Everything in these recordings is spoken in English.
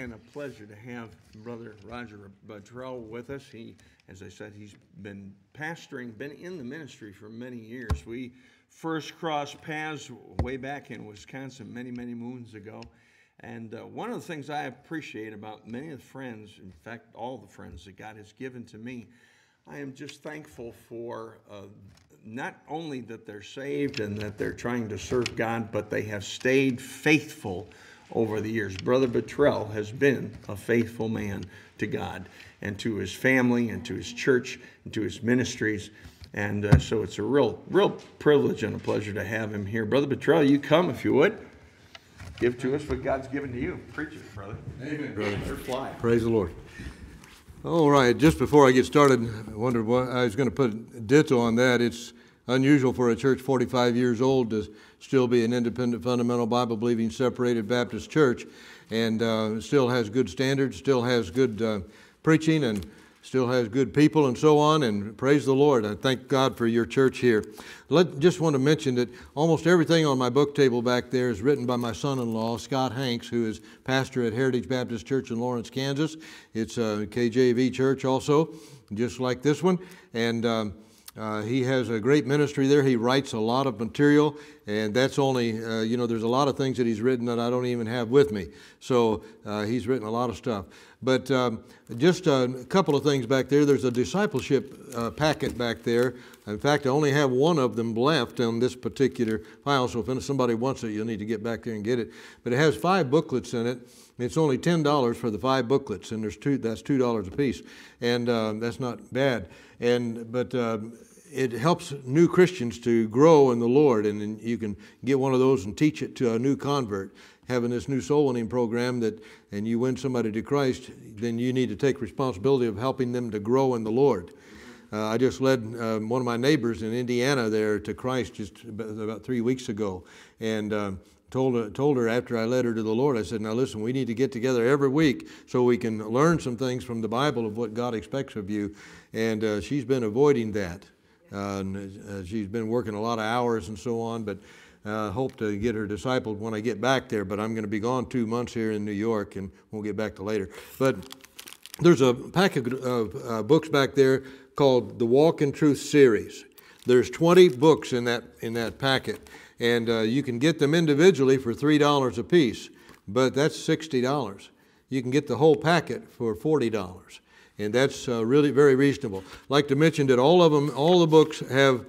and a pleasure to have Brother Rodger Bottrell with us. He, as I said, he's been pastoring, been in the ministry for many years. We first crossed paths way back in Wisconsin many, many moons ago. And uh, one of the things I appreciate about many of the friends, in fact, all the friends that God has given to me, I am just thankful for uh, not only that they're saved and that they're trying to serve God, but they have stayed faithful over the years. Brother Bottrell has been a faithful man to God and to his family and to his church and to his ministries. And uh, so it's a real, real privilege and a pleasure to have him here. Brother Bottrell, you come if you would. Give to us what God's given to you. Preach it, brother. Amen, brother. You're fly. Praise the Lord. All right, just before I get started, I wondered what I was going to put ditto on that. It's unusual for a church 45 years old to still be an independent, fundamental, Bible believing, separated Baptist church, and uh, still has good standards, still has good uh, preaching, and still has good people, and so on. And praise the Lord. I thank God for your church here. Let, just want to mention that almost everything on my book table back there is written by my son in law, Scott Hanks, who is pastor at Heritage Baptist Church in Lawrence, Kansas. It's a KJV church also, just like this one. And um, uh, he has a great ministry there. He writes a lot of material, and that's only, uh, you know, there's a lot of things that he's written that I don't even have with me. So uh, he's written a lot of stuff. But um, just a couple of things back there. There's a discipleship uh, packet back there. In fact, I only have one of them left on this particular file, so if somebody wants it, you'll need to get back there and get it. But it has five booklets in it. It's only ten dollars for the five booklets, and there's two. That's two dollars a piece, and uh, that's not bad. And but uh, it helps new Christians to grow in the Lord, and you can get one of those and teach it to a new convert. Having this new soul winning program that, and you win somebody to Christ, then you need to take responsibility of helping them to grow in the Lord. Uh, I just led um, one of my neighbors in Indiana there to Christ just about three weeks ago, and um, told her, told her after I led her to the Lord, I said, Now listen, we need to get together every week so we can learn some things from the Bible of what God expects of you. And uh, she's been avoiding that. Uh, uh, she's been working a lot of hours and so on, but uh, hope to get her discipled when I get back there. But I'm going to be gone two months here in New York, and we'll get back to later. But there's a packet of uh, books back there called the Walk in Truth series. There's 20 books in that in that packet, and uh, you can get them individually for three dollars a piece, but that's sixty dollars. You can get the whole packet for forty dollars and that's uh, really very reasonable. I'd like to mention that all of them, all the books have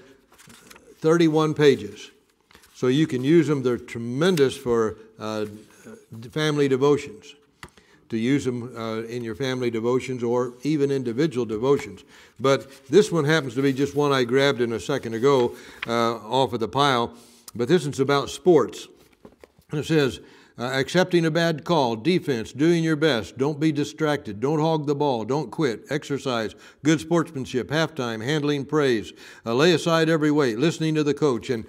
31 pages, so you can use them. They're tremendous for uh, family devotions. To use them uh, in your family devotions or even individual devotions. But this one happens to be just one I grabbed in a second ago uh, off of the pile. But this is about sports. It says, uh, accepting a bad call, defense, doing your best, don't be distracted, don't hog the ball, don't quit, exercise, good sportsmanship, halftime, handling praise, uh, lay aside every weight, listening to the coach, and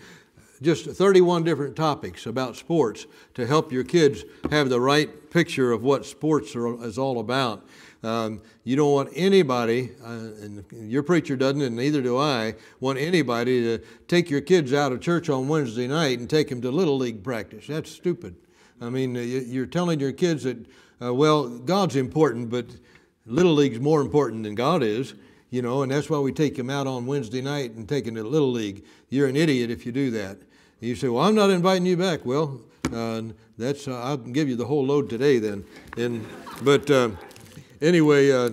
just 31 different topics about sports to help your kids have the right picture of what sports are, is all about. Um, you don't want anybody, uh, and your preacher doesn't, and neither do I, want anybody to take your kids out of church on Wednesday night and take them to Little League practice. That's stupid. I mean, you're telling your kids that, uh, well, God's important, but Little League's more important than God is, you know, and that's why we take them out on Wednesday night and take them to Little League. You're an idiot if you do that. You say, well, I'm not inviting you back. Well, uh, that's uh, I'll give you the whole load today then. And but uh, anyway, uh,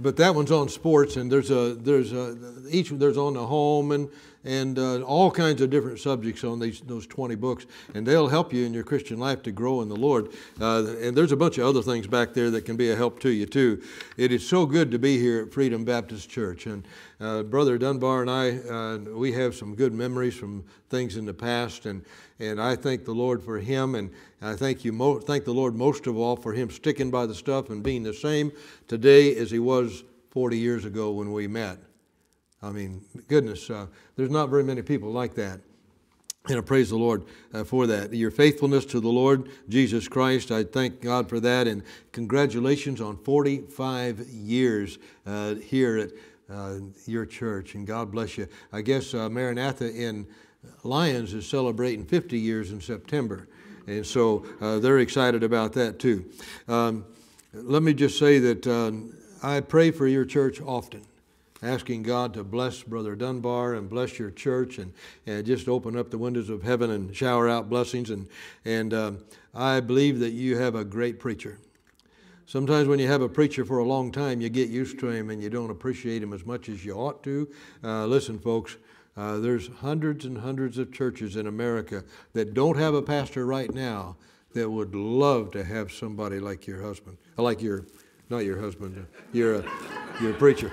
but that one's on sports, and there's a there's a each there's on the home and and uh, all kinds of different subjects on these, those 20 books, and they'll help you in your Christian life to grow in the Lord. Uh, and there's a bunch of other things back there that can be a help to you, too. It is so good to be here at Freedom Baptist Church. And uh, Brother Dunbar and I, uh, we have some good memories from things in the past, and, and I thank the Lord for him, and I thank, you thank the Lord most of all for him sticking by the stuff and being the same today as he was 40 years ago when we met. I mean, goodness, uh, there's not very many people like that. And I praise the Lord uh, for that. Your faithfulness to the Lord Jesus Christ, I thank God for that. And congratulations on 45 years uh, here at uh, your church. And God bless you. I guess uh, Maranatha in Lyons is celebrating 50 years in September. And so uh, they're excited about that too. Um, let me just say that um, I pray for your church often asking God to bless Brother Dunbar and bless your church and, and just open up the windows of heaven and shower out blessings. And, and um, I believe that you have a great preacher. Sometimes when you have a preacher for a long time, you get used to him and you don't appreciate him as much as you ought to. Uh, listen, folks, uh, there's hundreds and hundreds of churches in America that don't have a pastor right now that would love to have somebody like your husband, like your, not your husband, your, your preacher.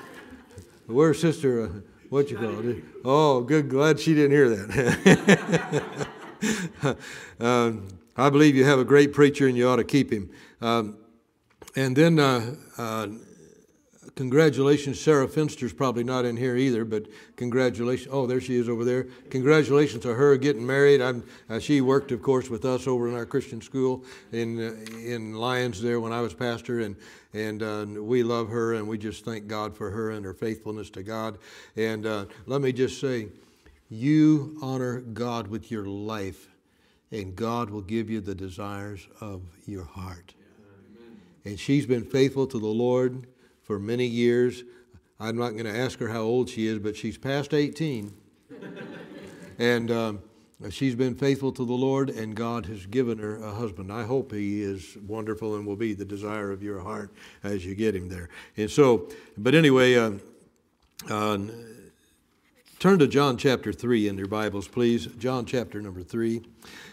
Where's sister? Uh, what you call it? Oh, good. Glad she didn't hear that. um, I believe you have a great preacher and you ought to keep him. Um, and then, uh, uh, congratulations, Sarah Finster's probably not in here either, but congratulations. Oh, there she is over there. Congratulations to her getting married. Uh, she worked, of course, with us over in our Christian school in uh, in Lyons there when I was pastor, and and uh, we love her, and we just thank God for her and her faithfulness to God. And uh, let me just say, you honor God with your life, and God will give you the desires of your heart. And she's been faithful to the Lord for many years. I'm not going to ask her how old she is, but she's past 18. and um, she's been faithful to the Lord, and God has given her a husband. I hope he is wonderful and will be the desire of your heart as you get him there. And so, but anyway, uh, uh, turn to John chapter 3 in your Bibles, please. John chapter number 3.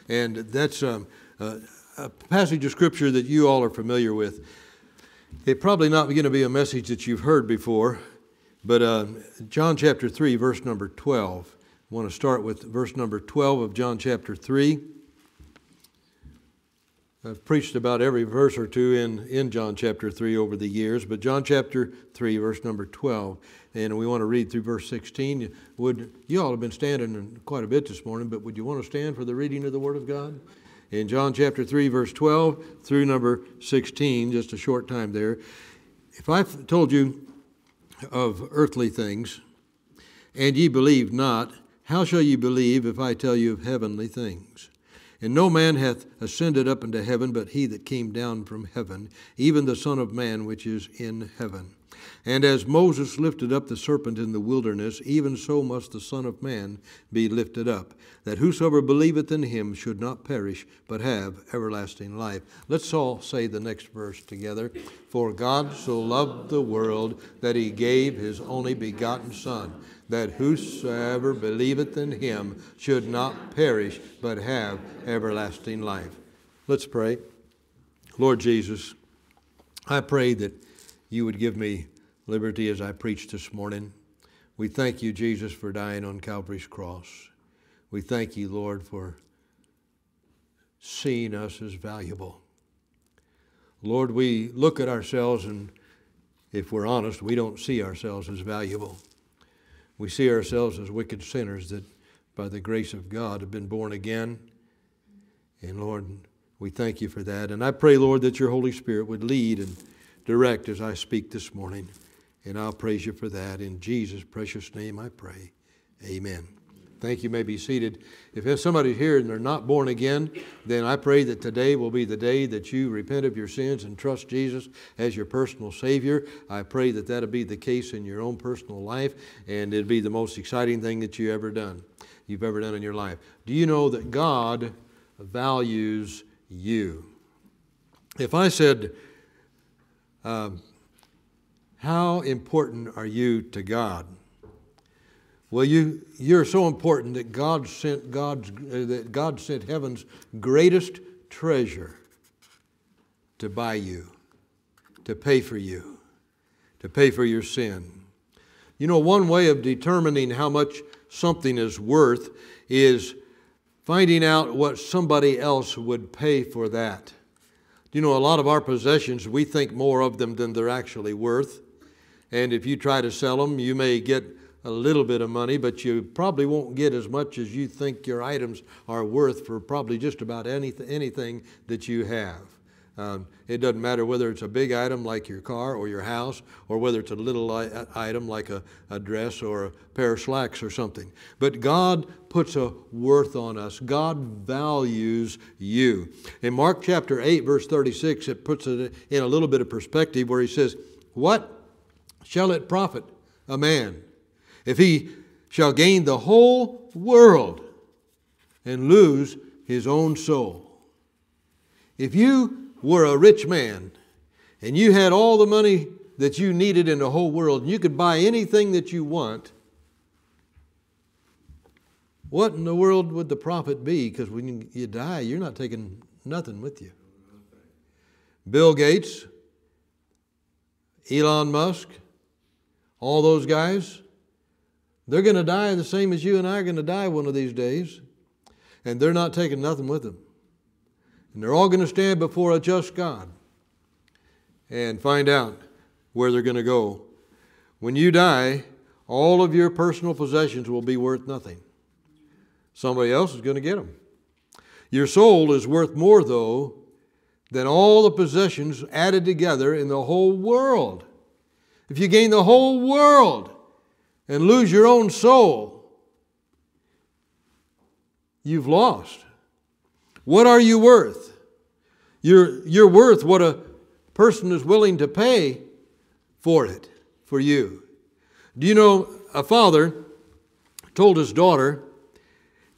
And that's. Um, uh, a passage of scripture that you all are familiar with. It probably not going to be a message that you've heard before, but uh, John chapter 3, verse number 12. I want to start with verse number 12 of John chapter 3. I've preached about every verse or two in, in John chapter 3 over the years, but John chapter 3, verse number 12, and we want to read through verse 16. Would you all have been standing quite a bit this morning, but would you want to stand for the reading of the Word of God? In John chapter 3, verse 12 through number 16, just a short time there. If I've told you of earthly things, and ye believe not, how shall ye believe if I tell you of heavenly things? And no man hath ascended up into heaven but he that came down from heaven, even the Son of Man which is in heaven. And as Moses lifted up the serpent in the wilderness, even so must the Son of Man be lifted up, that whosoever believeth in him should not perish, but have everlasting life. Let's all say the next verse together. For God so loved the world that he gave his only begotten Son, that whosoever believeth in him should not perish, but have everlasting life. Let's pray. Lord Jesus, I pray that you would give me liberty as I preach this morning. We thank you, Jesus, for dying on Calvary's cross. We thank you, Lord, for seeing us as valuable. Lord, we look at ourselves and if we're honest, we don't see ourselves as valuable. We see ourselves as wicked sinners that, by the grace of God, have been born again. And Lord, we thank you for that. And I pray, Lord, that your Holy Spirit would lead and direct as I speak this morning. And I'll praise you for that. In Jesus' precious name I pray. Amen. Thank you. may be seated. If there's somebody here and they're not born again, then I pray that today will be the day that you repent of your sins and trust Jesus as your personal Savior. I pray that that'll be the case in your own personal life, and it'll be the most exciting thing that you've ever done, you've ever done in your life. Do you know that God values you? If I said, um, how important are you to God? Well, you, you're so important that God sent God's, uh, that God sent heaven's greatest treasure to buy you, to pay for you, to pay for your sin. You know, one way of determining how much something is worth is finding out what somebody else would pay for that. You know, a lot of our possessions, we think more of them than they're actually worth. And if you try to sell them, you may get a little bit of money, but you probably won't get as much as you think your items are worth for probably just about anything, anything that you have. Um, it doesn't matter whether it's a big item like your car or your house, or whether it's a little item like a, a dress or a pair of slacks or something. But God puts a worth on us. God values you. In Mark chapter 8, verse 36, it puts it in a little bit of perspective where he says, What shall it profit a man if he shall gain the whole world and lose his own soul? If you were a rich man and you had all the money that you needed in the whole world and you could buy anything that you want, what in the world would the profit be? Because when you die, you're not taking nothing with you. Bill Gates, Elon Musk, all those guys, they're going to die the same as you and I are going to die one of these days, and they're not taking nothing with them. And they're all going to stand before a just God and find out where they're going to go. When you die, all of your personal possessions will be worth nothing. Somebody else is going to get them. Your soul is worth more, though, than all the possessions added together in the whole world. If you gain the whole world and lose your own soul, you've lost. What are you worth? You're, you're worth what a person is willing to pay for it, for you. Do you know a father told his daughter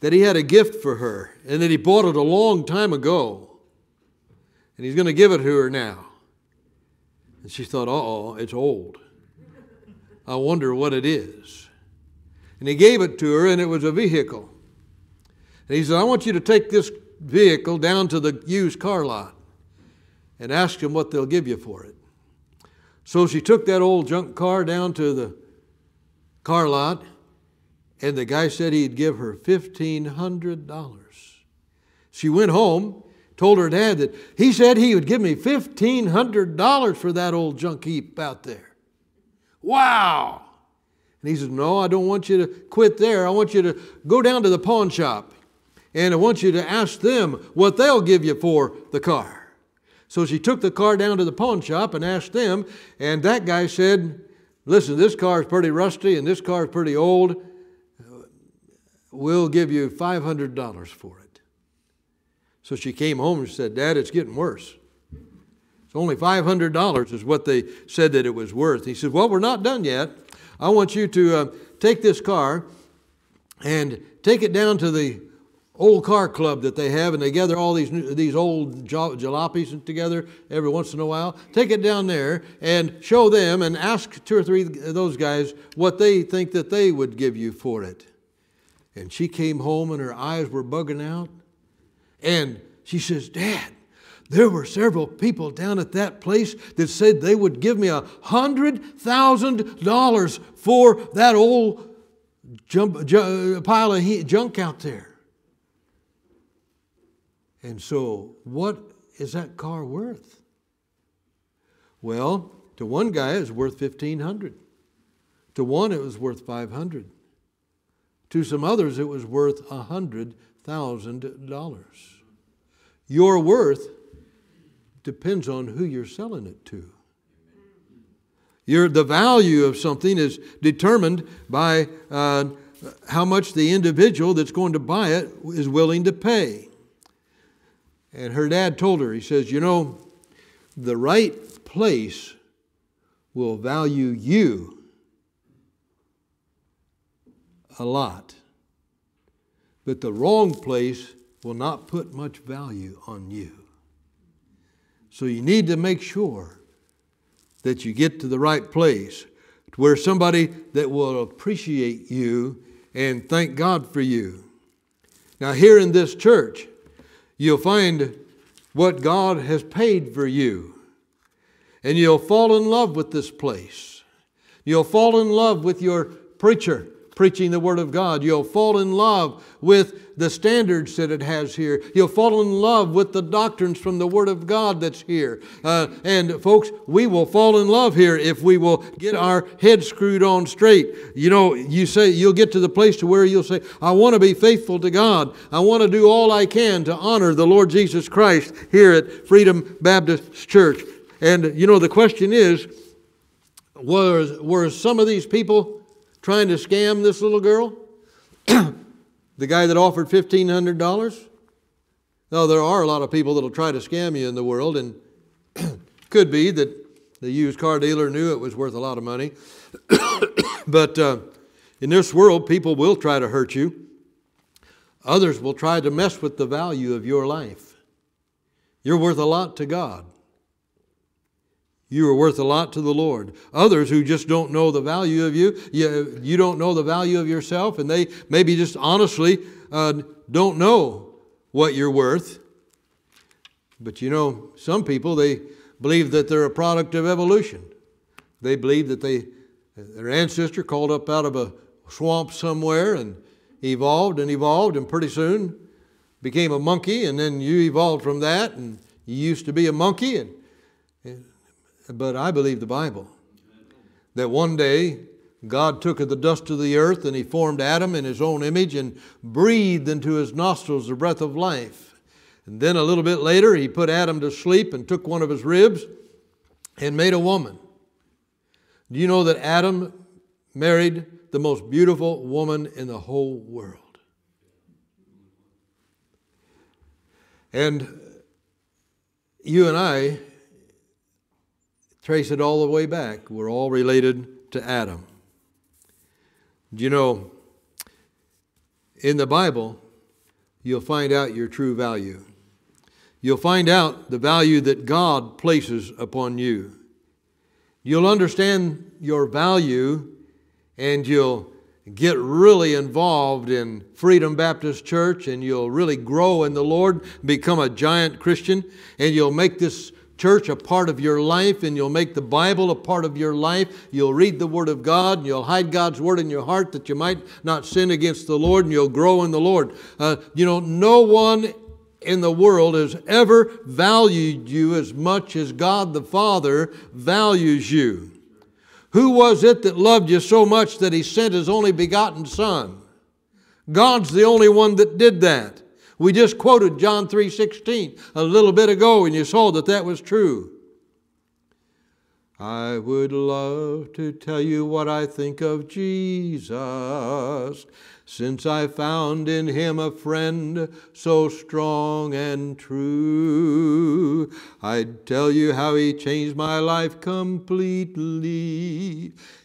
that he had a gift for her and that he bought it a long time ago and he's going to give it to her now? And she thought, oh, it's old. I wonder what it is. And he gave it to her, and it was a vehicle. And he said, I want you to take this vehicle down to the used car lot and ask them what they'll give you for it. So she took that old junk car down to the car lot, and the guy said he'd give her $1,500. She went home, told her dad that he said he would give me $1,500 for that old junk heap out there. Wow! And he said, No, I don't want you to quit there. I want you to go down to the pawn shop and I want you to ask them what they'll give you for the car. So she took the car down to the pawn shop and asked them, and that guy said, Listen, this car is pretty rusty and this car is pretty old. We'll give you $500 for it. So she came home and said, Dad, it's getting worse. It's only $500 is what they said that it was worth. He said, Well, we're not done yet. I want you to uh, take this car and take it down to the old car club that they have, and they gather all these these old jalopies together every once in a while. Take it down there and show them, and ask two or three of those guys what they think that they would give you for it. And she came home, and her eyes were bugging out, and she says, "Dad." There were several people down at that place that said they would give me a hundred thousand dollars for that old jump, uh, pile of junk out there. And so, what is that car worth? Well, to one guy it was worth 1500. To one it was worth 500. To some others it was worth $100,000. Your worth depends on who you're selling it to. Your, the value of something is determined by uh, how much the individual that's going to buy it is willing to pay. And her dad told her, he says, You know, the right place will value you a lot, but the wrong place will not put much value on you. So you need to make sure that you get to the right place where somebody that will appreciate you and thank God for you. Now, here in this church, you'll find what God has paid for you. And you'll fall in love with this place. You'll fall in love with your preacher preaching the Word of God. You'll fall in love with the standards that it has here. You'll fall in love with the doctrines from the Word of God that's here. Uh, and folks, we will fall in love here if we will get our head screwed on straight. You know, you say you'll get to the place to where you'll say, I want to be faithful to God. I want to do all I can to honor the Lord Jesus Christ here at Freedom Baptist Church. And you know, the question is, was, were some of these people trying to scam this little girl? the guy that offered $1,500? No, there are a lot of people that'll try to scam you in the world, and could be that the used car dealer knew it was worth a lot of money. but uh, in this world, people will try to hurt you. Others will try to mess with the value of your life. You're worth a lot to God. You are worth a lot to the Lord. Others who just don't know the value of you, you, you don't know the value of yourself, and they maybe just honestly uh, don't know what you're worth. But you know, some people, they believe that they're a product of evolution. They believe that they, their ancestor called up out of a swamp somewhere and evolved and evolved, and pretty soon became a monkey, and then you evolved from that, and you used to be a monkey, and but I believe the Bible. That one day God took of the dust of the earth and he formed Adam in his own image and breathed into his nostrils the breath of life. And then a little bit later, he put Adam to sleep and took one of his ribs and made a woman. Do you know that Adam married the most beautiful woman in the whole world? And you and I trace it all the way back. We're all related to Adam. Do You know, in the Bible, you'll find out your true value. You'll find out the value that God places upon you. You'll understand your value and you'll get really involved in Freedom Baptist Church and you'll really grow in the Lord, become a giant Christian, and you'll make this church a part of your life and you'll make the Bible a part of your life. You'll read the Word of God and you'll hide God's Word in your heart that you might not sin against the Lord and you'll grow in the Lord. Uh, you know, no one in the world has ever valued you as much as God the Father values you. Who was it that loved you so much that He sent His only begotten Son? God's the only one that did that. We just quoted John 3:16 a little bit ago and you saw that that was true. I would love to tell you what I think of Jesus, since I found in him a friend so strong and true. I'd tell you how he changed my life completely.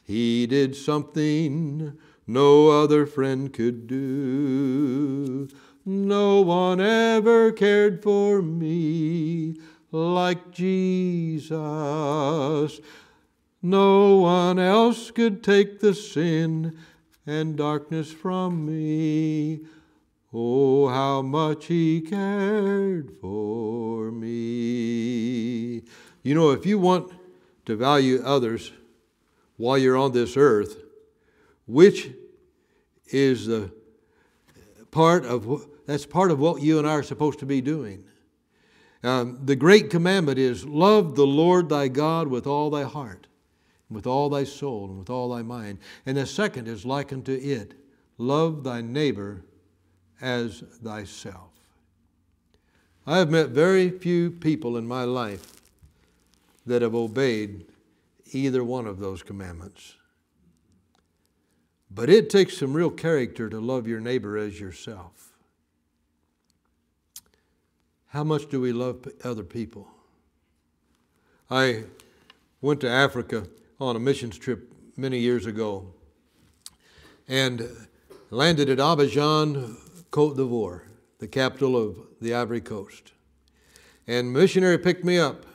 He did something no other friend could do. No one ever cared for me like Jesus. No one else could take the sin and darkness from me. Oh, how much He cared for me. You know, if you want to value others while you're on this earth, which is the part of that's part of what you and I are supposed to be doing. Um, the great commandment is love the Lord thy God with all thy heart, with all thy soul, and with all thy mind. And the second is like unto it love thy neighbor as thyself. I have met very few people in my life that have obeyed either one of those commandments. But it takes some real character to love your neighbor as yourself. How much do we love other people? I went to Africa on a missions trip many years ago and landed at Abidjan, Cote d'Ivoire, the capital of the Ivory Coast. And missionary picked me up.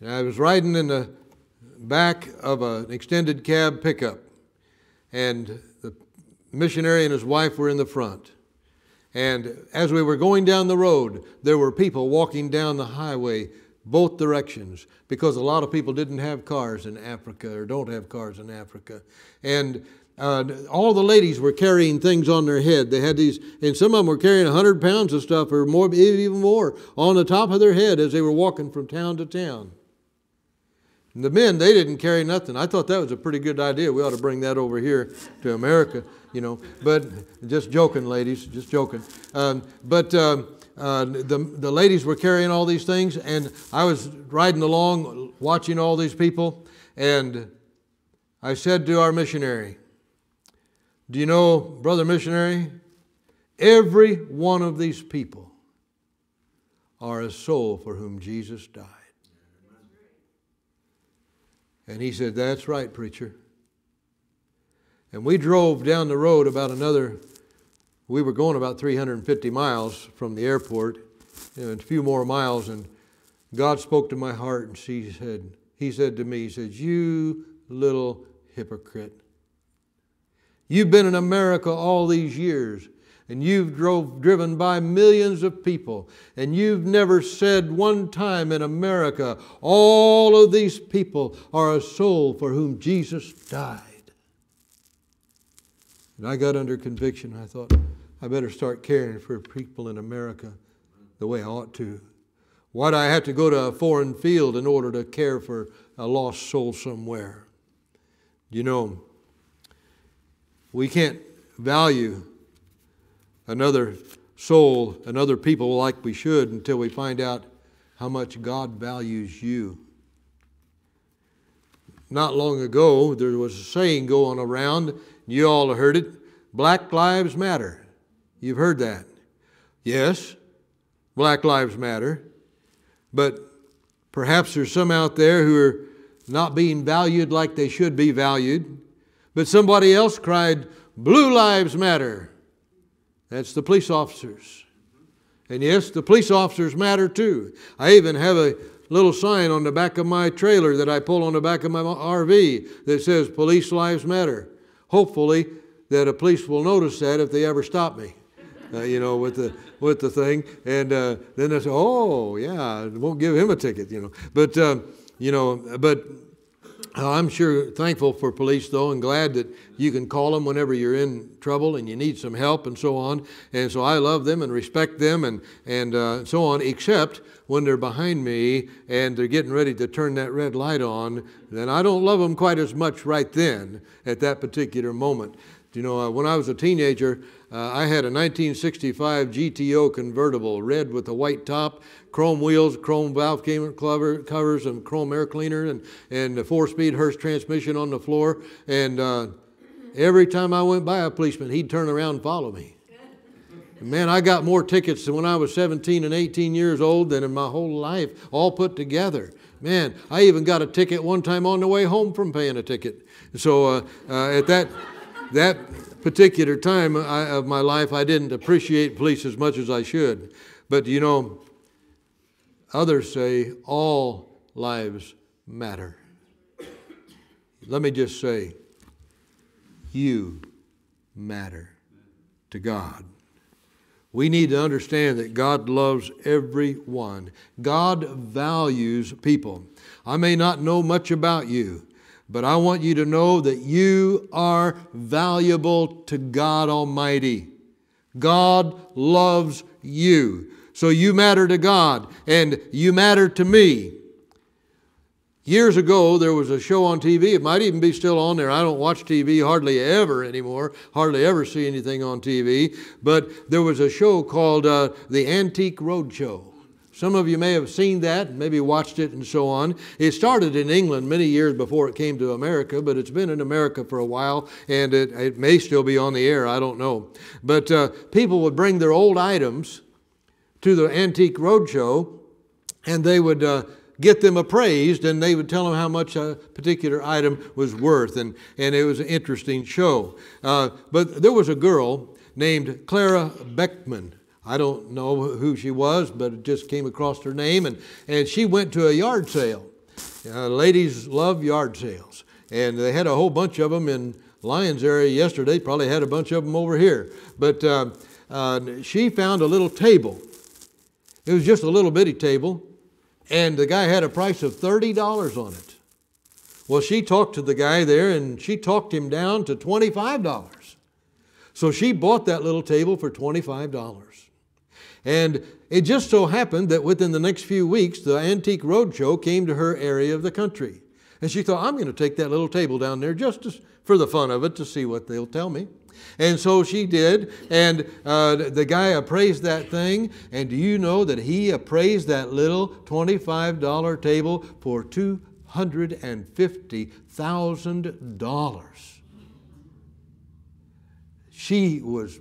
And I was riding in the back of an extended cab pickup. And the missionary and his wife were in the front. And as we were going down the road, there were people walking down the highway both directions because a lot of people didn't have cars in Africa or don't have cars in Africa. And uh, all the ladies were carrying things on their head. They had these, and some of them were carrying 100 pounds of stuff or more, even more, on the top of their head as they were walking from town to town. The men, they didn't carry nothing. I thought that was a pretty good idea. We ought to bring that over here to America, you know. But just joking, ladies, just joking. Um, but um, uh, the, the ladies were carrying all these things, and I was riding along watching all these people, and I said to our missionary, Do you know, brother missionary, every one of these people are a soul for whom Jesus died. And he said, That's right, preacher. And we drove down the road about another, we were going about 350 miles from the airport, you know, a few more miles, and God spoke to my heart and he said, He said to me, He said, You little hypocrite. You've been in America all these years and you've drove, driven by millions of people, and you've never said one time in America, all of these people are a soul for whom Jesus died. And I got under conviction. I thought, I better start caring for people in America the way I ought to. Why do I have to go to a foreign field in order to care for a lost soul somewhere? You know, we can't value another soul, another people like we should until we find out how much God values you. Not long ago, there was a saying going around, you all heard it Black Lives Matter. You've heard that. Yes, Black Lives Matter. But perhaps there's some out there who are not being valued like they should be valued. But somebody else cried, Blue Lives Matter. That's the police officers. And yes, the police officers matter too. I even have a little sign on the back of my trailer that I pull on the back of my RV that says Police Lives Matter. Hopefully, that a police will notice that if they ever stop me, uh, you know, with the with the thing, and uh, then they say, "Oh, yeah, I won't give him a ticket," you know. But um, you know, but I'm sure thankful for police, though, and glad that you can call them whenever you're in trouble and you need some help and so on. And so I love them and respect them and, and uh, so on, except when they're behind me and they're getting ready to turn that red light on, then I don't love them quite as much right then at that particular moment. You know, uh, when I was a teenager, uh, I had a 1965 GTO convertible, red with a white top, chrome wheels, chrome valve cover, covers, and chrome air cleaner, and, and a four speed Hurst transmission on the floor. And uh, every time I went by a policeman, he'd turn around and follow me. Man, I got more tickets when I was 17 and 18 years old than in my whole life, all put together. Man, I even got a ticket one time on the way home from paying a ticket. So uh, uh, at that that particular time of my life, I didn't appreciate police as much as I should. But you know, others say all lives matter. Let me just say, you matter to God. We need to understand that God loves everyone. God values people. I may not know much about you, but I want you to know that you are valuable to God Almighty. God loves you. So you matter to God and you matter to me. Years ago, there was a show on TV. It might even be still on there. I don't watch TV hardly ever anymore, hardly ever see anything on TV. But there was a show called uh, The Antique Roadshow. Some of you may have seen that, maybe watched it, and so on. It started in England many years before it came to America, but it's been in America for a while, and it, it may still be on the air. I don't know. But uh, people would bring their old items to the antique roadshow, and they would. Uh, get them appraised and they would tell them how much a particular item was worth and, and it was an interesting show uh, but there was a girl named clara beckman I don't know who she was, but it just came across her name. And, and she went to a yard sale. Uh, ladies love yard sales. And they had a whole bunch of them in Lyons area yesterday. Probably had a bunch of them over here. But uh, uh, she found a little table. It was just a little bitty table. And the guy had a price of $30 on it. Well, she talked to the guy there and she talked him down to $25. So she bought that little table for $25. And it just so happened that within the next few weeks, the Antique Roadshow came to her area of the country. And she thought, I'm going to take that little table down there just to, for the fun of it to see what they'll tell me. And so she did, and uh, the guy appraised that thing. And do you know that he appraised that little $25 table for $250,000? She was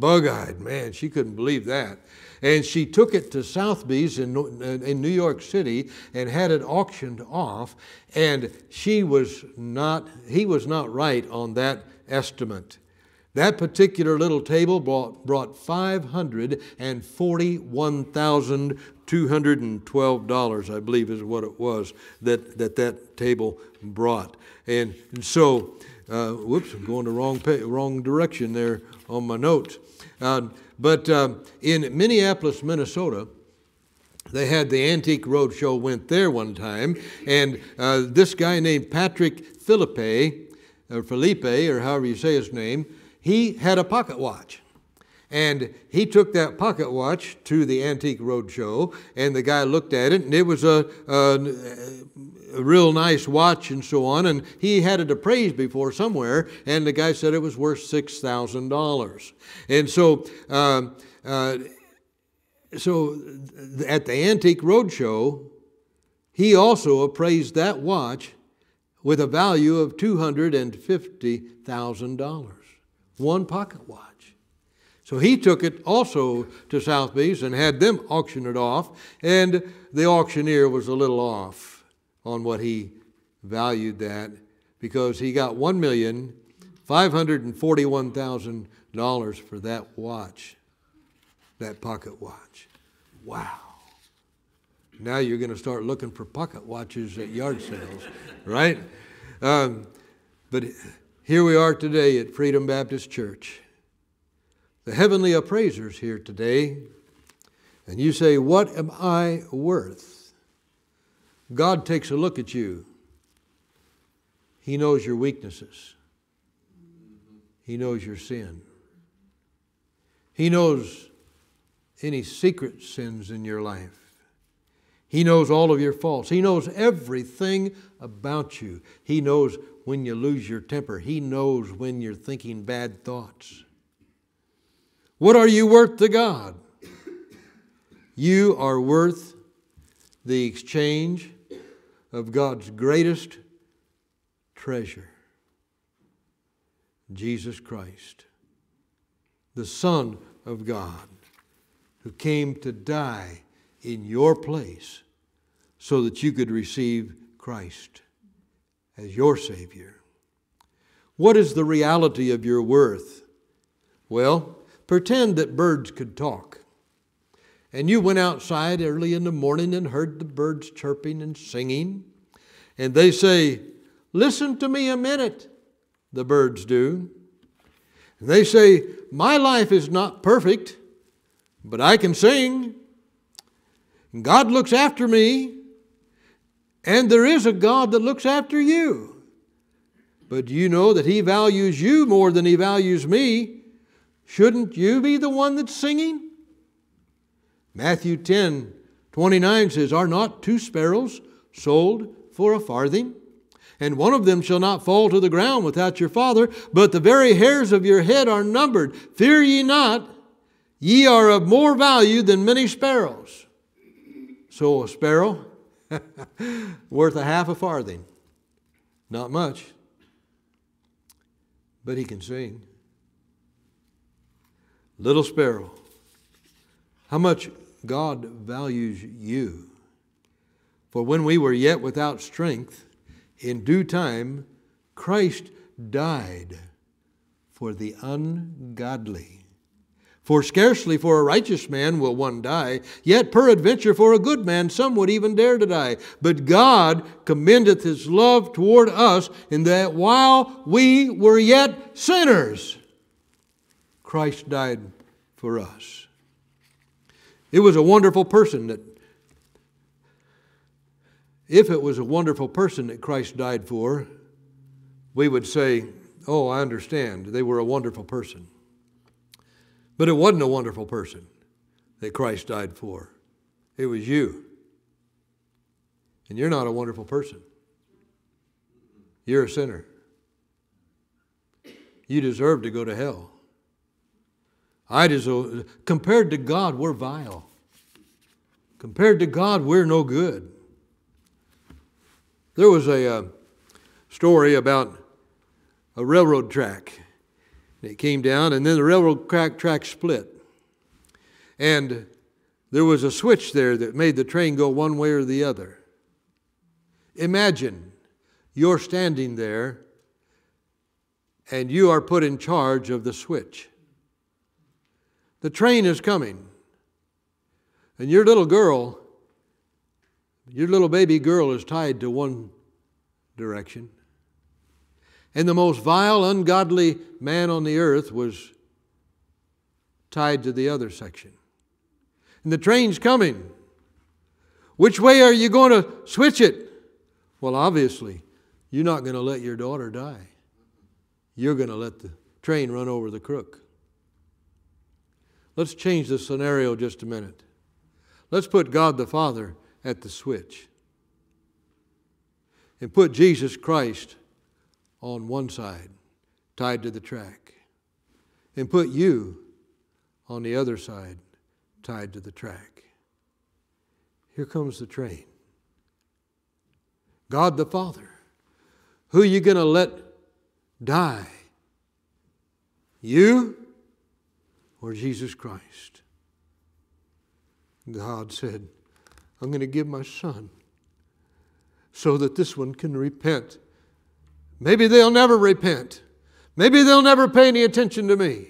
bug eyed, man. She couldn't believe that. And she took it to Sotheby's in, in New York City and had it auctioned off. And she was not, he was not right on that estimate. That particular little table brought, brought $541,212, I believe is what it was that that, that table brought. And, and so, uh, whoops, I'm going the wrong, wrong direction there on my notes. Uh, but uh, in Minneapolis, Minnesota, they had the Antique Roadshow went there one time, and uh, this guy named Patrick Philippe, or Felipe, or however you say his name, he had a pocket watch. And he took that pocket watch to the Antique Roadshow, and the guy looked at it, and it was a, a, a, real nice watch and so on. And he had it appraised before somewhere, and the guy said it was worth $6,000. And so, uh, uh, so at the Antique Roadshow, he also appraised that watch with a value of $250,000. One pocket watch. So he took it also to Sotheby's and had them auction it off, and the auctioneer was a little off on what he valued that because he got one million five hundred and forty-one thousand dollars for that watch, that pocket watch. Wow. Now you're going to start looking for pocket watches at yard sales, right? Um, but here we are today at Freedom Baptist Church the heavenly appraisers here today, and you say, What am I worth? God takes a look at you. He knows your weaknesses, He knows your sin, He knows any secret sins in your life. He knows all of your faults. He knows everything about you. He knows when you lose your temper. He knows when you're thinking bad thoughts. What are you worth to God? You are worth the exchange of God's greatest treasure Jesus Christ, the Son of God, who came to die in your place so that you could receive Christ as your Savior. What is the reality of your worth? Well, Pretend that birds could talk. And you went outside early in the morning and heard the birds chirping and singing. And they say, Listen to me a minute, the birds do. And they say, My life is not perfect, but I can sing. God looks after me, and there is a God that looks after you. But you know that He values you more than He values me? Shouldn't you be the one that's singing? Matthew 10 29 says, Are not two sparrows sold for a farthing? And one of them shall not fall to the ground without your Father, but the very hairs of your head are numbered. Fear ye not, ye are of more value than many sparrows. So a sparrow, worth a half a farthing. Not much, but he can sing. Little sparrow, how much God values you. For when we were yet without strength, in due time, Christ died for the ungodly. For scarcely for a righteous man will one die, yet peradventure for a good man some would even dare to die. But God commendeth his love toward us in that while we were yet sinners, Christ died for us. It was a wonderful person that if it was a wonderful person that Christ died for, we would say, Oh, I understand. They were a wonderful person. But it wasn't a wonderful person that Christ died for, it was you. And you're not a wonderful person, you're a sinner. You deserve to go to hell. I deserve, compared to God, we're vile. Compared to God, we're no good. There was a uh, story about a railroad track. It came down, and then the railroad track, track split. And there was a switch there that made the train go one way or the other. Imagine you're standing there and you are put in charge of the switch. The train is coming, and your little girl, your little baby girl, is tied to one direction. And the most vile, ungodly man on the earth was tied to the other section. And the train's coming. Which way are you going to switch it? Well, obviously, you're not going to let your daughter die. You're going to let the train run over the crook. Let's change the scenario just a minute. Let's put God the Father at the switch and put Jesus Christ on one side, tied to the track, and put you on the other side, tied to the track. Here comes the train. God the Father. Who are you going to let die? You or Jesus Christ? God said, I'm going to give my son so that this one can repent Maybe they'll never repent. Maybe they'll never pay any attention to me.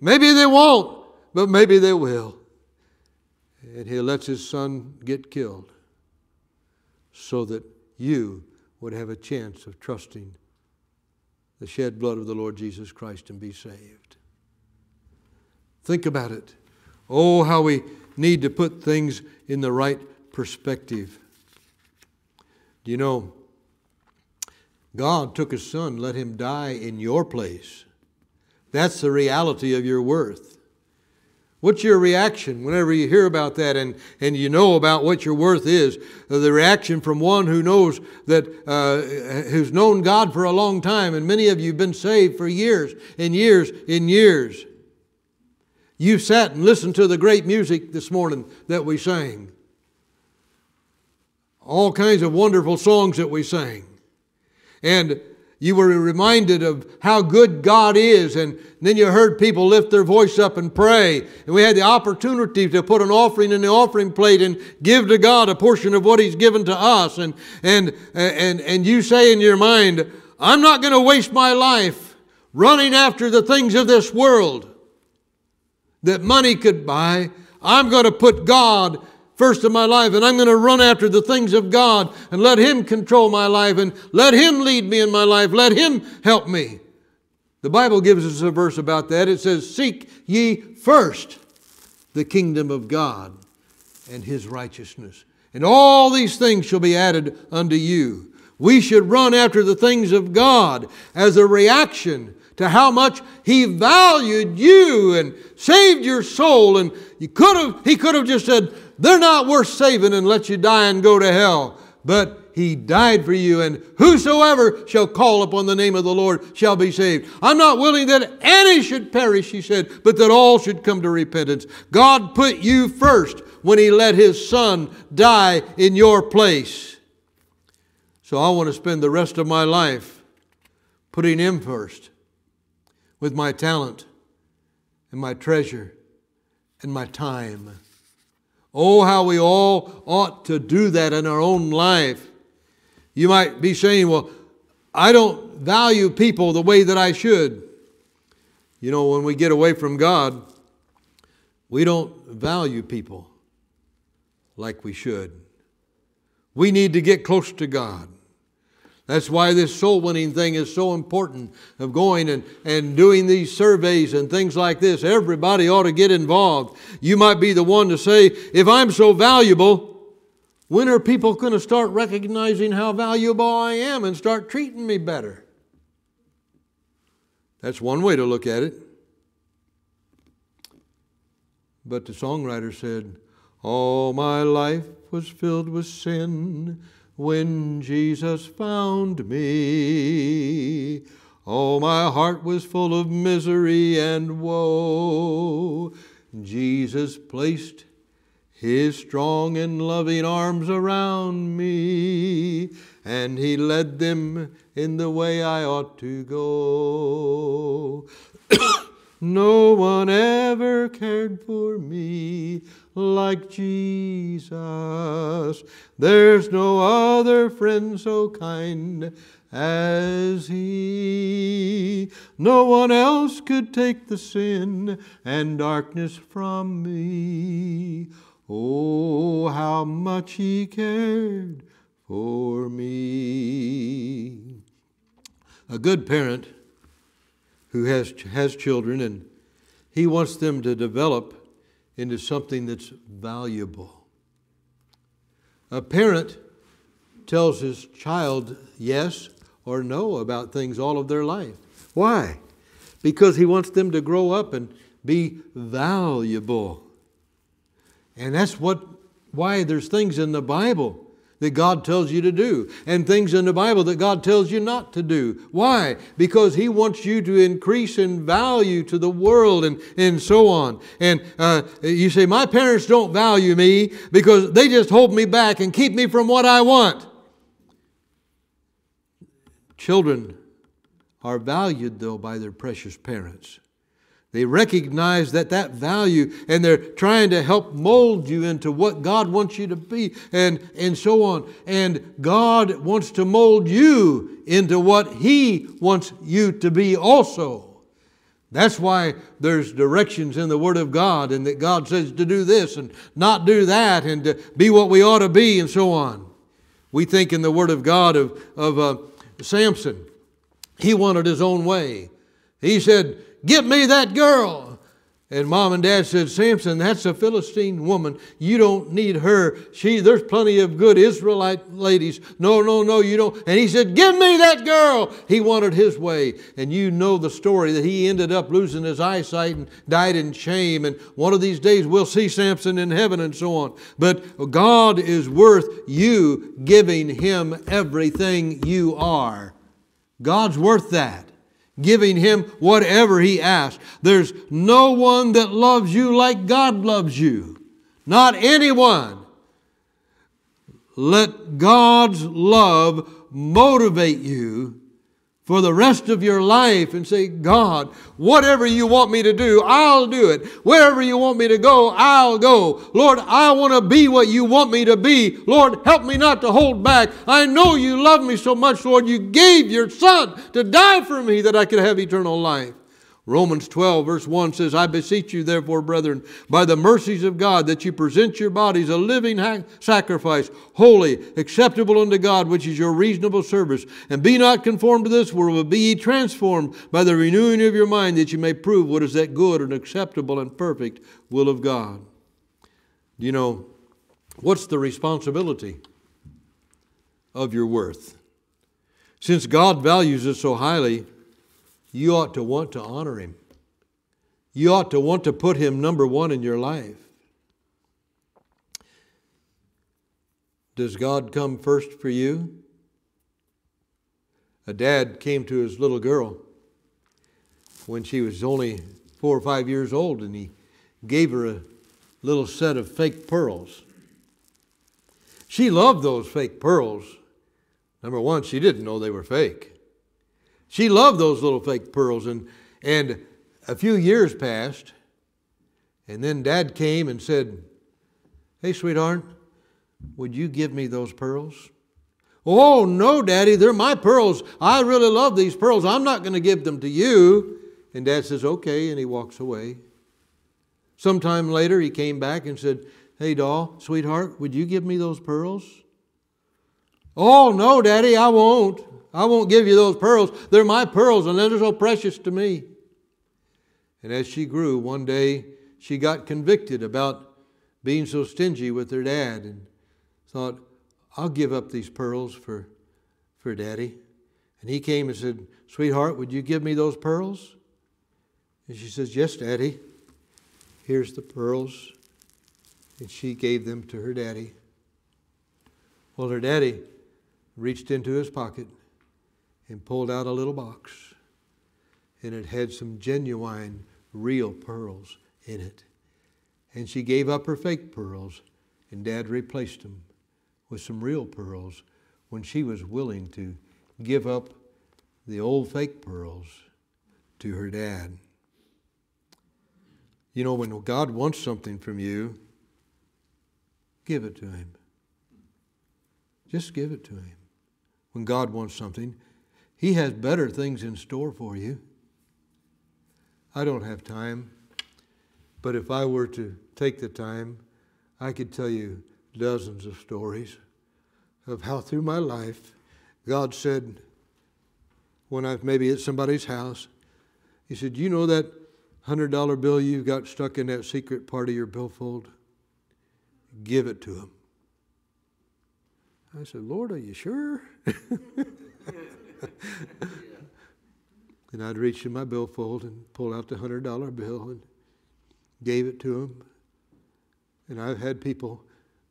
Maybe they won't, but maybe they will. And he lets his son get killed so that you would have a chance of trusting the shed blood of the Lord Jesus Christ and be saved. Think about it. Oh, how we need to put things in the right perspective. Do you know? God took his son, let him die in your place. That's the reality of your worth. What's your reaction whenever you hear about that and, and you know about what your worth is? The reaction from one who knows that, uh, who's known God for a long time, and many of you have been saved for years and years and years. You sat and listened to the great music this morning that we sang. All kinds of wonderful songs that we sang and you were reminded of how good God is, and then you heard people lift their voice up and pray. And we had the opportunity to put an offering in the offering plate and give to God a portion of what He's given to us. And, and, and, and you say in your mind, I'm not going to waste my life running after the things of this world that money could buy. I'm going to put God first in my life, and I'm going to run after the things of God and let Him control my life and let Him lead me in my life. Let Him help me. The Bible gives us a verse about that. It says, Seek ye first the kingdom of God and His righteousness, and all these things shall be added unto you. We should run after the things of God as a reaction to how much He valued you and saved your soul. And you could have, He could have just said, they're not worth saving and let you die and go to hell. But he died for you, and whosoever shall call upon the name of the Lord shall be saved. I'm not willing that any should perish, he said, but that all should come to repentance. God put you first when he let his son die in your place. So I want to spend the rest of my life putting him first with my talent and my treasure and my time. Oh, how we all ought to do that in our own life. You might be saying, well, I don't value people the way that I should. You know, when we get away from God, we don't value people like we should. We need to get close to God. That's why this soul winning thing is so important of going and, and doing these surveys and things like this. Everybody ought to get involved. You might be the one to say, if I'm so valuable, When are people going to start recognizing how valuable I am and start treating me better? That's one way to look at it. But the songwriter said, All my life was filled with sin when Jesus found me. Oh, my heart was full of misery and woe. Jesus placed his strong and loving arms around me, and he led them in the way I ought to go. no one ever cared for me like Jesus. There's no other friend so kind as he. No one else could take the sin and darkness from me. Oh, how much he cared for me. A good parent who has, has children and he wants them to develop into something that's valuable. A parent tells his child yes or no about things all of their life. Why? Because he wants them to grow up and be valuable. And that's what why there's things in the Bible that God tells you to do, and things in the Bible that God tells you not to do. Why? Because He wants you to increase in value to the world and, and so on. And uh, you say, My parents don't value me because they just hold me back and keep me from what I want. Children are valued, though, by their precious parents. They recognize that that value and they're trying to help mold you into what God wants you to be and, and so on. And God wants to mold you into what He wants you to be also. That's why there's directions in the Word of God and that God says to do this and not do that and to be what we ought to be and so on. We think in the Word of God of, of uh, Samson. He wanted his own way. He said, Get me that girl. And mom and dad said, Samson, that's a Philistine woman. You don't need her. She, there's plenty of good Israelite ladies. No, no, no, you don't. And he said, Give me that girl. He wanted his way. And you know the story that he ended up losing his eyesight and died in shame. And one of these days we'll see Samson in heaven and so on. But God is worth you giving him everything you are. God's worth that giving him whatever he asks. There's no one that loves you like God loves you. Not anyone. Let God's love motivate you for the rest of your life and say, God, whatever you want me to do, I'll do it. Wherever you want me to go, I'll go. Lord, I want to be what you want me to be. Lord, help me not to hold back. I know you love me so much, Lord. You gave your Son to die for me that I could have eternal life. Romans 12, verse 1 says, I beseech you, therefore, brethren, by the mercies of God, that you present your bodies a living sacrifice, holy, acceptable unto God, which is your reasonable service. And be not conformed to this world, but be ye transformed by the renewing of your mind, that you may prove what is that good and acceptable and perfect will of God. You know, what's the responsibility of your worth? Since God values us so highly, you ought to want to honor him. You ought to want to put him number one in your life. Does God come first for you? A dad came to his little girl when she was only four or five years old and he gave her a little set of fake pearls. She loved those fake pearls. Number one, she didn't know they were fake. She loved those little fake pearls. And, and a few years passed, and then Dad came and said, Hey, sweetheart, would you give me those pearls? Oh, no, Daddy, they're my pearls. I really love these pearls. I'm not going to give them to you. And Dad says, Okay, and he walks away. Sometime later, he came back and said, Hey, doll, sweetheart, would you give me those pearls? Oh, no, Daddy, I won't. I won't give you those pearls. They're my pearls, and they're so precious to me. And as she grew, one day she got convicted about being so stingy with her dad and thought, I'll give up these pearls for, for Daddy. And he came and said, Sweetheart, would you give me those pearls? And she says, Yes, Daddy. Here's the pearls. And she gave them to her daddy. Well, her daddy reached into his pocket and pulled out a little box. And it had some genuine, real pearls in it. And she gave up her fake pearls, and dad replaced them with some real pearls when she was willing to give up the old fake pearls to her dad. You know, when God wants something from you, give it to Him. Just give it to Him. When God wants something, He has better things in store for you. I don't have time, but if I were to take the time, I could tell you dozens of stories of how through my life God said, when I've maybe at somebody's house, He said, You know that $100 bill you've got stuck in that secret part of your billfold? Give it to him. I said, Lord, are you sure? and I'd reach in my billfold and pull out the $100 bill and gave it to him. And I've had people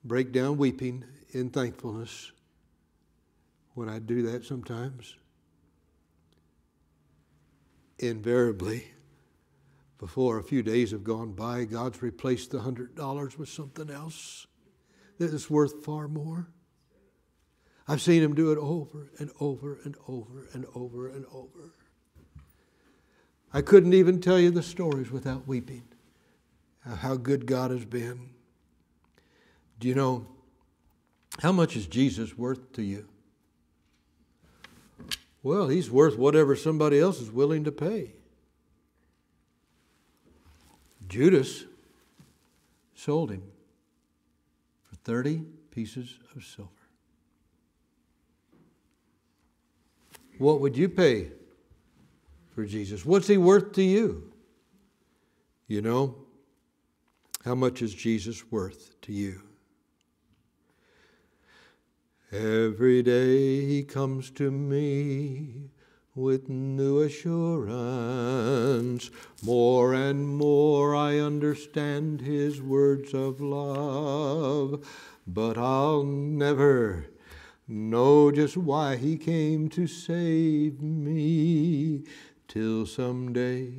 break down weeping in thankfulness when I do that sometimes. Invariably, before a few days have gone by, God's replaced the $100 with something else that is worth far more. I've seen Him do it over and over and over and over and over. I couldn't even tell you the stories without weeping how good God has been. Do you know how much is Jesus worth to you? Well, he's worth whatever somebody else is willing to pay. Judas sold him for 30 pieces of silver. What would you pay for Jesus? What's he worth to you? You know, how much is Jesus worth to you? Every day he comes to me with new assurance. More and more I understand his words of love, but I'll never know just why he came to save me till someday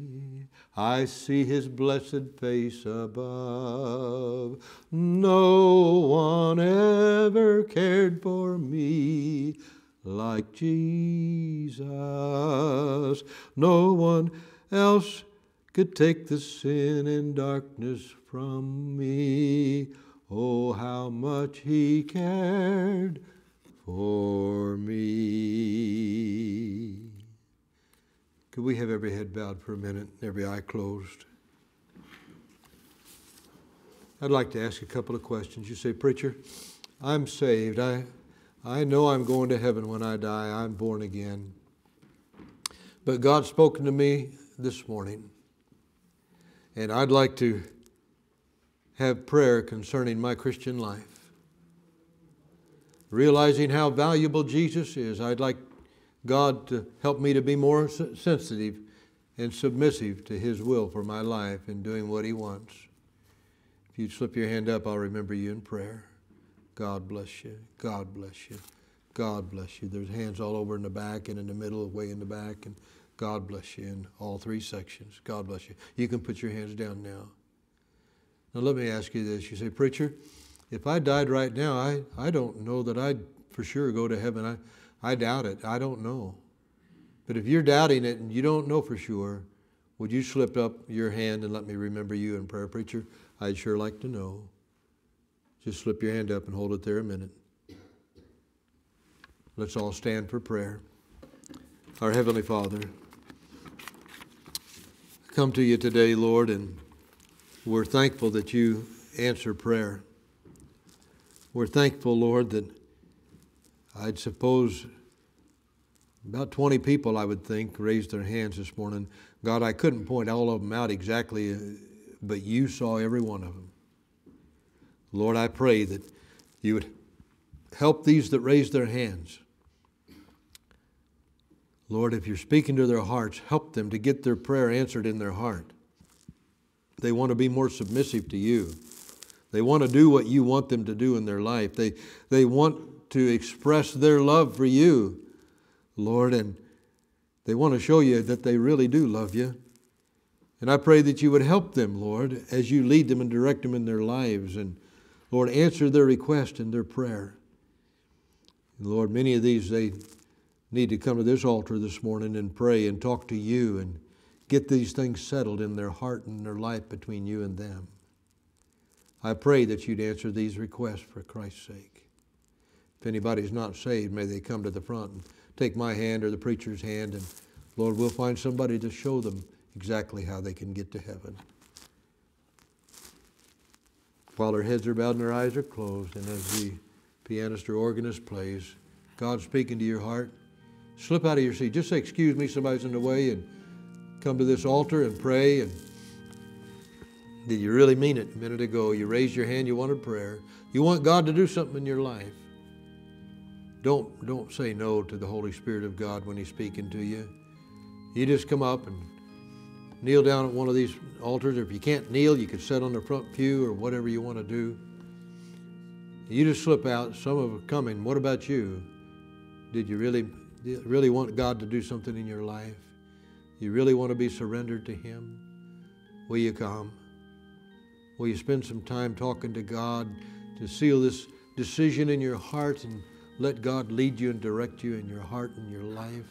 I see his blessed face above. No one ever cared for me like Jesus. No one else could take the sin and darkness from me. Oh, how much he cared for me. Could we have every head bowed for a minute, and every eye closed? I'd like to ask a couple of questions. You say, Preacher, I'm saved. I, I know I'm going to heaven when I die. I'm born again. But God's spoken to me this morning, and I'd like to have prayer concerning my Christian life. Realizing how valuable Jesus is, I'd like God to help me to be more sensitive and submissive to His will for my life and doing what He wants. If you'd slip your hand up, I'll remember you in prayer. God bless you. God bless you. God bless you. There's hands all over in the back and in the middle, way in the back, and God bless you in all three sections. God bless you. You can put your hands down now. Now, let me ask you this. You say, Preacher, if I died right now, I, I don't know that I'd for sure go to heaven. I, I doubt it. I don't know. But if you're doubting it and you don't know for sure, would you slip up your hand and let me remember you in prayer, preacher? I'd sure like to know. Just slip your hand up and hold it there a minute. Let's all stand for prayer. Our Heavenly Father, come to you today, Lord, and we're thankful that you answer prayer. We're thankful, Lord, that I'd suppose about 20 people, I would think, raised their hands this morning. God, I couldn't point all of them out exactly, uh, but you saw every one of them. Lord, I pray that you would help these that raise their hands. Lord, if you're speaking to their hearts, help them to get their prayer answered in their heart. They want to be more submissive to you. They want to do what you want them to do in their life. They, they want to express their love for you, Lord, and they want to show you that they really do love you. And I pray that you would help them, Lord, as you lead them and direct them in their lives. And Lord, answer their request and their prayer. And Lord, many of these, they need to come to this altar this morning and pray and talk to you and get these things settled in their heart and their life between you and them. I pray that you'd answer these requests for Christ's sake. If anybody's not saved, may they come to the front and take my hand or the preacher's hand, and Lord, we'll find somebody to show them exactly how they can get to heaven. While their heads are bowed and their eyes are closed, and as the pianist or organist plays, God's speaking to your heart. Slip out of your seat. Just say, Excuse me, somebody's in the way, and come to this altar and pray. And did you really mean it a minute ago? You raised your hand, you wanted prayer. You want God to do something in your life. Don't, don't say no to the Holy Spirit of God when He's speaking to you. You just come up and kneel down at one of these altars. Or if you can't kneel, you can sit on the front pew or whatever you want to do. You just slip out. Some of them coming. What about you? Did you really, really want God to do something in your life? You really want to be surrendered to Him? Will you come? Will you spend some time talking to God to seal this decision in your heart and let God lead you and direct you in your heart and your life?